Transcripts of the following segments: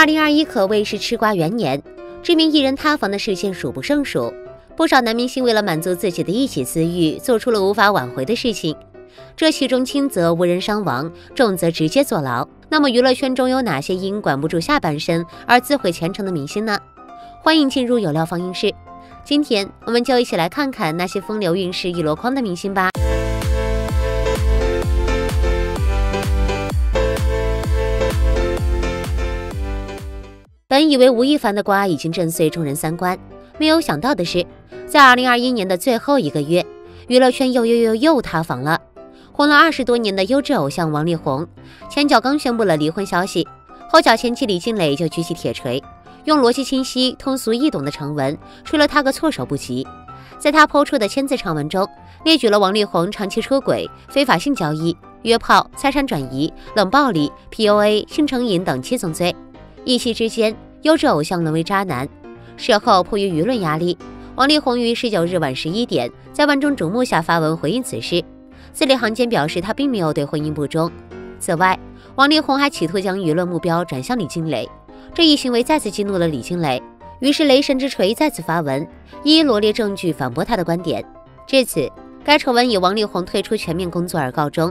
二零二一可谓是吃瓜元年，知名艺人塌房的事件数不胜数。不少男明星为了满足自己的一己私欲，做出了无法挽回的事情。这其中轻则无人伤亡，重则直接坐牢。那么娱乐圈中有哪些因管不住下半身而自毁前程的明星呢？欢迎进入有料放映室，今天我们就一起来看看那些风流韵事一箩筐的明星吧。本以为吴亦凡的瓜已经震碎众人三观，没有想到的是，在二零二一年的最后一个月，娱乐圈又又又又塌房了。红了二十多年的优质偶像王力宏，前脚刚宣布了离婚消息，后脚前妻李静蕾就举起铁锤，用逻辑清晰、通俗易懂的长文吹了他个措手不及。在他抛出的千字长文中，列举了王力宏长期出轨、非法性交易、约炮、财产转移、冷暴力、PUA、性成瘾等七宗罪。一夕之间，优质偶像沦为渣男。事后迫于舆论压力，王力宏于十九日晚十一点在万众瞩目下发文回应此事，字里行间表示他并没有对婚姻不忠。此外，王力宏还企图将舆论目标转向李静蕾，这一行为再次激怒了李静蕾，于是雷神之锤再次发文，一一罗列证据反驳他的观点。至此，该丑闻以王力宏退出全面工作而告终。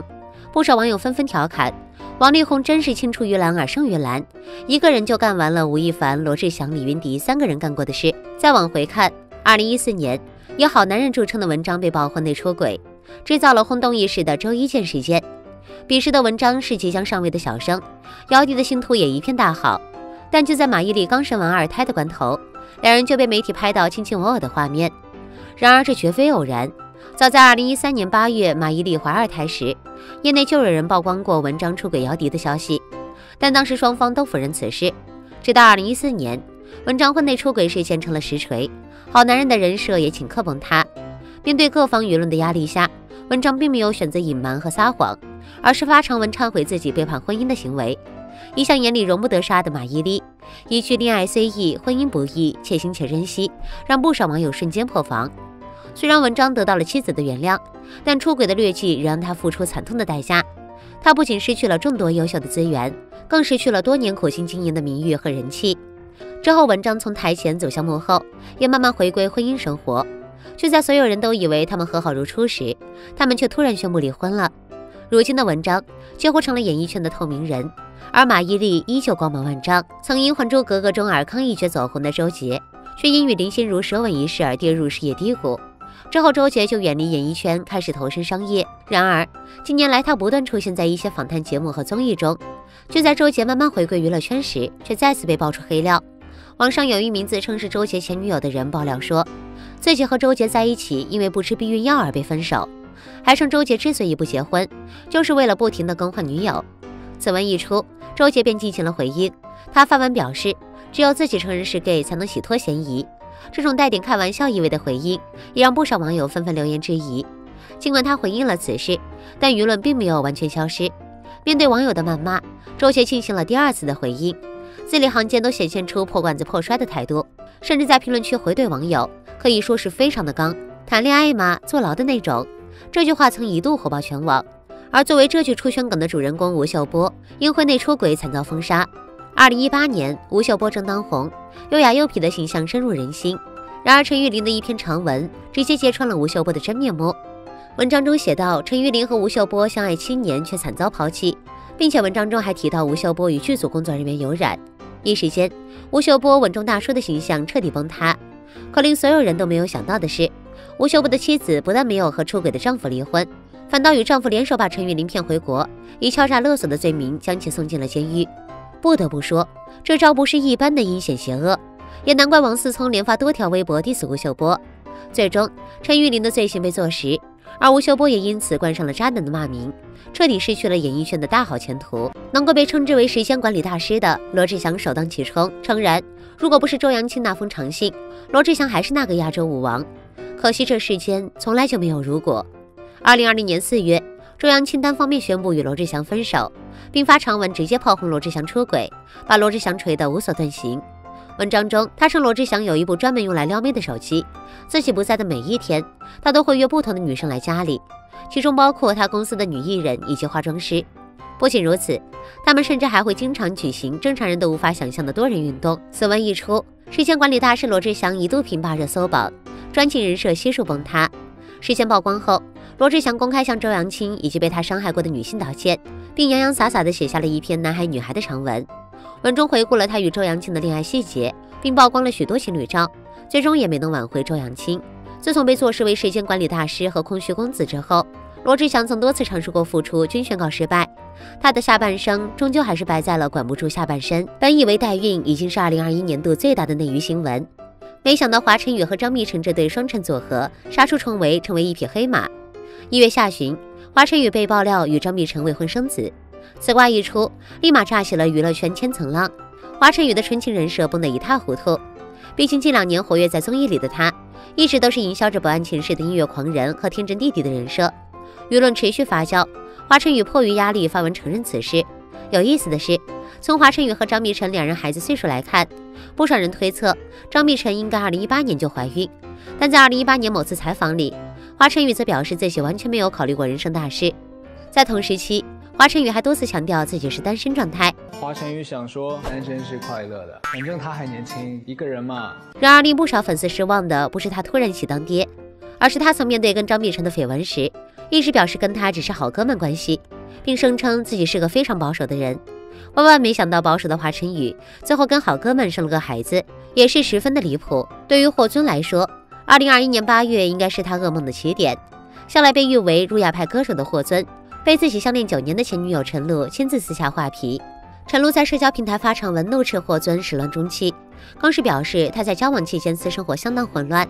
不少网友纷纷调侃。王力宏真是青出于蓝而胜于蓝，一个人就干完了吴亦凡、罗志祥、李云迪三个人干过的事。再往回看，二零一四年，以好男人著称的文章被曝婚内出轨，制造了轰动一时的周一见事件。彼时的文章是即将上位的小生，姚笛的星途也一片大好。但就在马伊琍刚生完二胎的关头，两人就被媒体拍到卿卿我我的画面。然而这绝非偶然。早在二零一三年八月，马伊琍怀二胎时，业内就有人曝光过文章出轨姚笛的消息，但当时双方都否认此事。直到二零一四年，文章婚内出轨事件成了实锤，好男人的人设也顷刻崩塌。面对各方舆论的压力下，文章并没有选择隐瞒和撒谎，而是发长文忏悔自己背叛婚姻的行为。一向眼里容不得沙的马伊琍，一句恋爱虽易，婚姻不易，且行且珍惜，让不少网友瞬间破防。虽然文章得到了妻子的原谅，但出轨的劣迹仍让他付出惨痛的代价。他不仅失去了众多优秀的资源，更失去了多年苦心经营的名誉和人气。之后，文章从台前走向幕后，也慢慢回归婚姻生活。就在所有人都以为他们和好如初时，他们却突然宣布离婚了。如今的文章几乎成了演艺圈的透明人，而马伊琍依旧光芒万丈。曾因《还珠格格》中尔康一角走红的周杰，却因与林心如舌吻一事而跌入事业低谷。之后，周杰就远离演艺圈，开始投身商业。然而，近年来他不断出现在一些访谈节目和综艺中。就在周杰慢慢回归娱乐圈时，却再次被爆出黑料。网上有一名自称是周杰前女友的人爆料说，自己和周杰在一起，因为不吃避孕药而被分手，还称周杰之所以不结婚，就是为了不停的更换女友。此文一出，周杰便进行了回应。他发文表示，只有自己承认是 gay，才能洗脱嫌疑。这种带点开玩笑意味的回应，也让不少网友纷纷留言质疑。尽管他回应了此事，但舆论并没有完全消失。面对网友的谩骂，周杰进行了第二次的回应，字里行间都显现出破罐子破摔的态度，甚至在评论区回怼网友，可以说是非常的刚。谈恋爱吗？坐牢的那种。这句话曾一度火爆全网。而作为这句出圈梗的主人公吴秀波，因婚内出轨惨遭封杀。二零一八年，吴秀波正当红。优雅又痞的形象深入人心，然而陈玉玲的一篇长文直接揭穿了吴秀波的真面目。文章中写道，陈玉玲和吴秀波相爱七年，却惨遭抛弃，并且文章中还提到吴秀波与剧组工作人员有染。一时间，吴秀波稳重大叔的形象彻底崩塌。可令所有人都没有想到的是，吴秀波的妻子不但没有和出轨的丈夫离婚，反倒与丈夫联手把陈玉玲骗回国，以敲诈勒索的罪名将其送进了监狱。不得不说。这招不是一般的阴险邪恶，也难怪王思聪连发多条微博 diss 吴秀波。最终，陈玉玲的罪行被坐实，而吴秀波也因此冠上了渣男的骂名，彻底失去了演艺圈的大好前途。能够被称之为时间管理大师的罗志祥首当其冲，诚然，如果不是周扬青那封长信，罗志祥还是那个亚洲舞王。可惜这世间从来就没有如果。二零二零年四月。周扬青单方面宣布与罗志祥分手，并发长文直接炮轰罗志祥出轨，把罗志祥锤得无所遁形。文章中，他称罗志祥有一部专门用来撩妹的手机，自己不在的每一天，他都会约不同的女生来家里，其中包括他公司的女艺人以及化妆师。不仅如此，他们甚至还会经常举行正常人都无法想象的多人运动。此文一出，时间管理大师罗志祥一度评霸热搜榜，专情人设悉数崩塌。事件曝光后，罗志祥公开向周扬青以及被他伤害过的女性道歉，并洋洋洒洒地写下了一篇男孩女孩的长文。文中回顾了他与周扬青的恋爱细节，并曝光了许多情侣照，最终也没能挽回周扬青。自从被错视为时间管理大师和空虚公子之后，罗志祥曾多次尝试过复出，均宣告失败。他的下半生终究还是败在了管不住下半身。本以为代孕已经是2021年度最大的内娱新闻，没想到华晨宇和张碧晨这对双城组合杀出重围，成为一匹黑马。一月下旬，华晨宇被爆料与张碧晨未婚生子，此瓜一出，立马炸起了娱乐圈千层浪。华晨宇的纯情人设崩得一塌糊涂。毕竟近两年活跃在综艺里的他，一直都是营销着不谙情事的音乐狂人和天真弟弟的人设。舆论持续发酵，华晨宇迫于压力发文承认此事。有意思的是，从华晨宇和张碧晨两人孩子岁数来看，不少人推测张碧晨应该2018年就怀孕。但在2018年某次采访里，华晨宇则表示自己完全没有考虑过人生大事。在同时期，华晨宇还多次强调自己是单身状态。华晨宇想说，单身是快乐的，反正他还年轻，一个人嘛。然而令不少粉丝失望的不是他突然喜当爹，而是他曾面对跟张碧晨的绯闻时。一直表示跟他只是好哥们关系，并声称自己是个非常保守的人。万万没想到，保守的华晨宇最后跟好哥们生了个孩子，也是十分的离谱。对于霍尊来说，二零二一年八月应该是他噩梦的起点。向来被誉为儒雅派歌手的霍尊，被自己相恋九年的前女友陈露亲自撕下画皮。陈露在社交平台发长文怒斥霍尊始乱终弃，更是表示他在交往期间私生活相当混乱。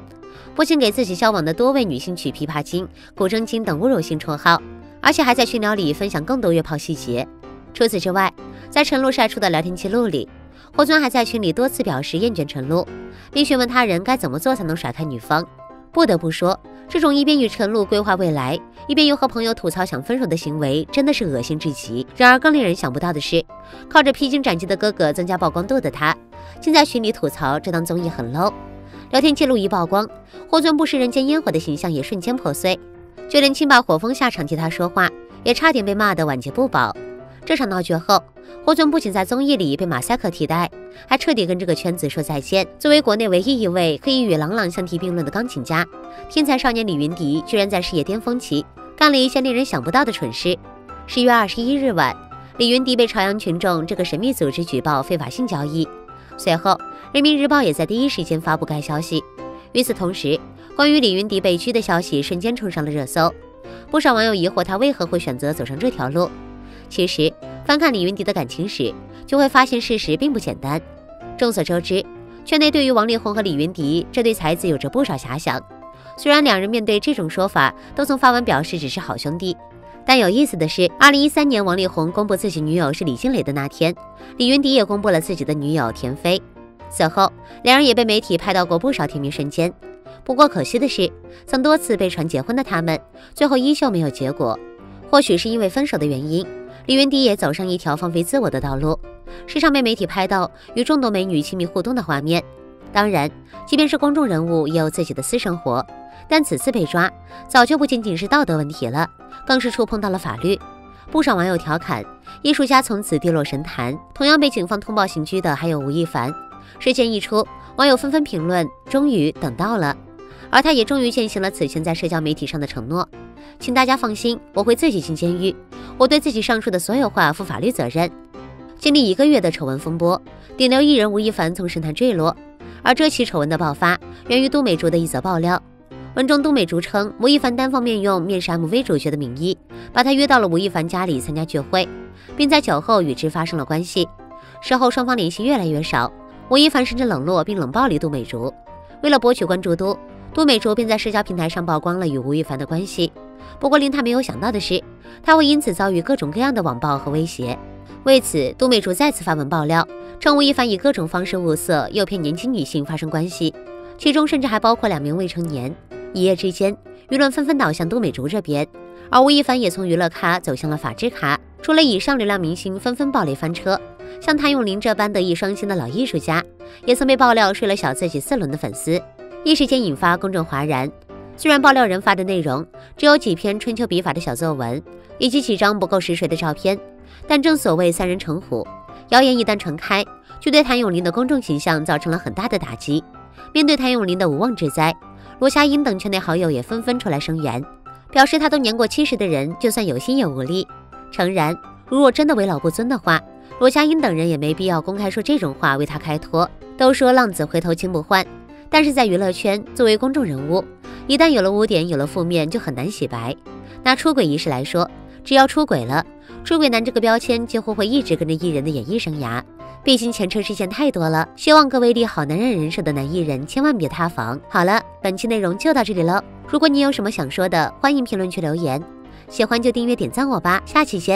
不仅给自己交往的多位女性取“琵琶精”“古筝精”等侮辱性绰号，而且还在群聊里分享更多约炮细节。除此之外，在陈露晒出的聊天记录里，霍尊还在群里多次表示厌倦陈露，并询问他人该怎么做才能甩开女方。不得不说，这种一边与陈露规划未来，一边又和朋友吐槽想分手的行为，真的是恶心至极。然而，更令人想不到的是，靠着披荆斩棘的哥哥增加曝光度的他，竟在群里吐槽这档综艺很 low。聊天记录一曝光，霍尊不食人间烟火的形象也瞬间破碎，就连亲爸火风下场替他说话，也差点被骂得晚节不保。这场闹剧后，霍尊不仅在综艺里被马赛克替代，还彻底跟这个圈子说再见。作为国内唯一一位可以与郎朗相提并论的钢琴家，天才少年李云迪居然在事业巅峰期干了一件令人想不到的蠢事。十月二十一日晚，李云迪被朝阳群众这个神秘组织举报非法性交易。随后，《人民日报》也在第一时间发布该消息。与此同时，关于李云迪被拘的消息瞬间冲上了热搜。不少网友疑惑他为何会选择走上这条路。其实，翻看李云迪的感情史，就会发现事实并不简单。众所周知，圈内对于王力宏和李云迪这对才子有着不少遐想。虽然两人面对这种说法都曾发文表示只是好兄弟。但有意思的是，二零一三年王力宏公布自己女友是李静蕾的那天，李云迪也公布了自己的女友田霏。此后，两人也被媒体拍到过不少甜蜜瞬间。不过可惜的是，曾多次被传结婚的他们，最后依旧没有结果。或许是因为分手的原因，李云迪也走上一条放飞自我的道路，时常被媒体拍到与众多美女亲密互动的画面。当然，即便是公众人物，也有自己的私生活。但此次被抓，早就不仅仅是道德问题了，更是触碰到了法律。不少网友调侃，艺术家从此跌落神坛。同样被警方通报刑拘的还有吴亦凡。事件一出，网友纷纷评论：“终于等到了。”而他也终于践行了此前在社交媒体上的承诺：“请大家放心，我会自己进监狱，我对自己上述的所有话负法律责任。”经历一个月的丑闻风波，顶流艺人吴亦凡从神坛坠落。而这起丑闻的爆发，源于都美竹的一则爆料。文中，都美竹称吴亦凡单方面用面试 MV 主角的名义，把他约到了吴亦凡家里参加聚会，并在酒后与之发生了关系。事后双方联系越来越少，吴亦凡甚至冷落并冷暴力都美竹。为了博取关注度，都美竹便在社交平台上曝光了与吴亦凡的关系。不过令他没有想到的是，他会因此遭遇各种各样的网暴和威胁。为此，都美竹再次发文爆料，称吴亦凡以各种方式物色、诱骗年轻女性发生关系，其中甚至还包括两名未成年。一夜之间，舆论纷纷倒向都美竹这边，而吴亦凡也从娱乐咖走向了法制咖。除了以上流量明星纷纷暴雷翻车，像谭咏麟这般德艺双馨的老艺术家，也曾被爆料睡了小自己四轮的粉丝，一时间引发公众哗然。虽然爆料人发的内容只有几篇春秋笔法的小作文，以及几张不够实锤的照片，但正所谓三人成虎，谣言一旦传开，就对谭咏麟的公众形象造成了很大的打击。面对谭咏麟的无妄之灾，罗家英等圈内好友也纷纷出来声援，表示他都年过七十的人，就算有心也无力。诚然，如若真的为老不尊的话，罗家英等人也没必要公开说这种话为他开脱。都说浪子回头金不换，但是在娱乐圈作为公众人物，一旦有了污点，有了负面，就很难洗白。拿出轨一事来说，只要出轨了，出轨男这个标签几乎会一直跟着艺人的演艺生涯。毕竟前车之鉴太多了，希望各位立好男人人设的男艺人千万别塌房。好了，本期内容就到这里喽。如果你有什么想说的，欢迎评论区留言。喜欢就订阅点赞我吧，下期见。